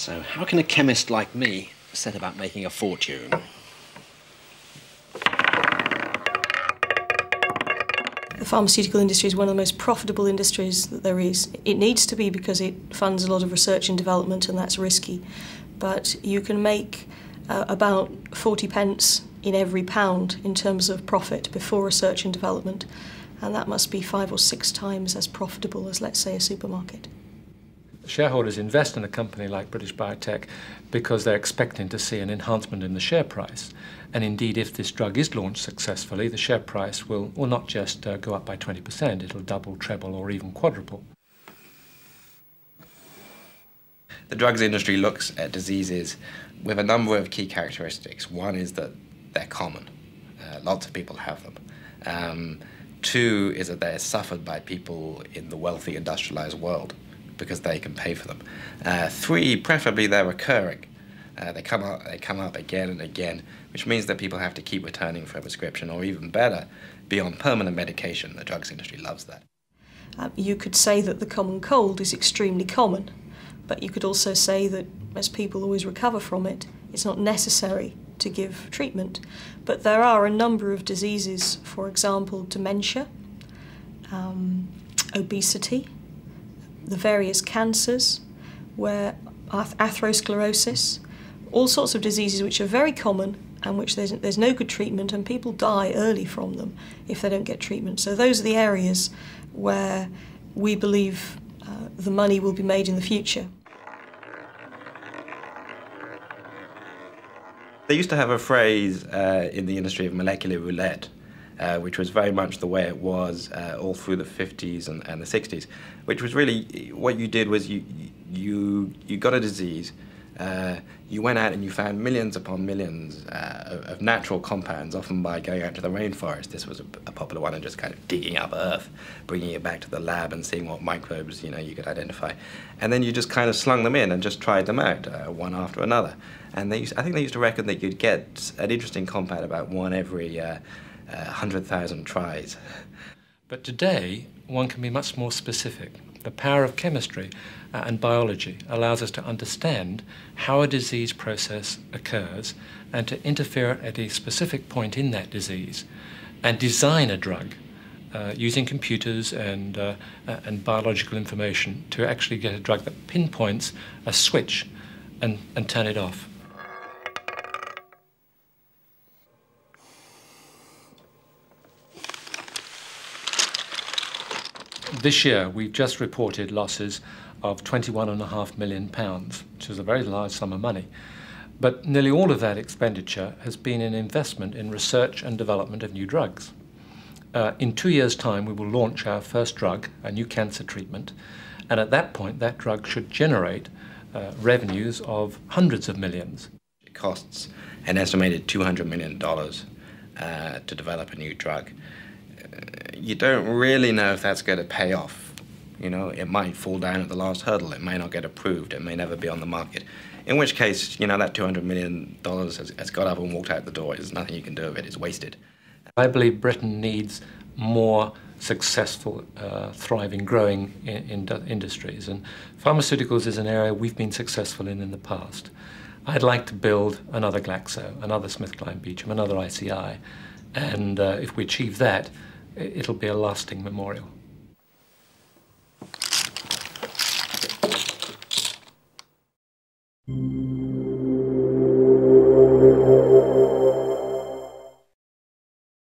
So, how can a chemist like me set about making a fortune? The pharmaceutical industry is one of the most profitable industries that there is. It needs to be because it funds a lot of research and development, and that's risky. But you can make uh, about 40 pence in every pound in terms of profit before research and development, and that must be five or six times as profitable as, let's say, a supermarket shareholders invest in a company like British Biotech because they're expecting to see an enhancement in the share price. And indeed, if this drug is launched successfully, the share price will, will not just uh, go up by 20%, it'll double, treble, or even quadruple. The drugs industry looks at diseases with a number of key characteristics. One is that they're common, uh, lots of people have them. Um, two is that they're suffered by people in the wealthy industrialized world because they can pay for them. Uh, three, preferably they're recurring. Uh, they come up, they come up again and again, which means that people have to keep returning for a prescription, or even better, be on permanent medication. The drugs industry loves that. Um, you could say that the common cold is extremely common, but you could also say that as people always recover from it, it's not necessary to give treatment. But there are a number of diseases, for example, dementia, um, obesity, the various cancers, where atherosclerosis, all sorts of diseases which are very common and which there's, there's no good treatment, and people die early from them if they don't get treatment. So, those are the areas where we believe uh, the money will be made in the future. They used to have a phrase uh, in the industry of molecular roulette, uh, which was very much the way it was uh, all through the 50s and, and, the 60s, which was really what you did was you, you, you got a disease, uh, you went out and you found millions upon millions uh, of, of, natural compounds, often by going out to the rainforest. This was a, a, popular one, and just kind of digging up earth, bringing it back to the lab, and seeing what microbes you know you could identify, and then you just kind of slung them in and just tried them out uh, one after another. And they used, I think they used to reckon that you'd get an interesting compound about one every 100,000 tries. But today, one can be much more specific. The power of chemistry uh, and biology allows us to understand how a disease process occurs and to interfere at a specific point in that disease and design a drug uh, using computers and, uh, uh and biological information to actually get a drug that pinpoints a switch and, and turn it off. This year, we've just reported losses of £21.5 million, which is a very large sum of money. But nearly all of that expenditure has been in investment in research and development of new drugs. Uh, in two years' time, we will launch our first drug, a new cancer treatment, and at that point, that drug should generate uh, revenues of hundreds of millions. It costs an estimated $200 million uh, to develop a new drug you don't really know if that's going to pay off. You know, it might fall down at the last hurdle. It may not get approved. It may never be on the market. In which case, you know, that $200 million has, has got up and walked out the door. There's nothing you can do with it. It's wasted. I believe Britain needs more successful, uh, thriving, growing in, in industries. And pharmaceuticals is an area we've been successful in in the past. I'd like to build another Glaxo, another Smith, SmithKline Beecham, another ICI. And uh, if we achieve that, it'll be a lasting memorial.